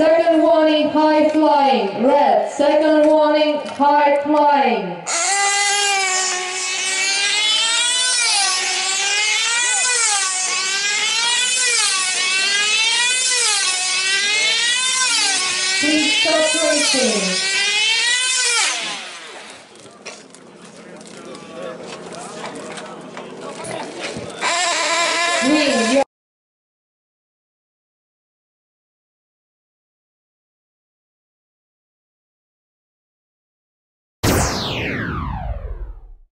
second warning, high flying. Red, second warning, high flying. Please stop racing.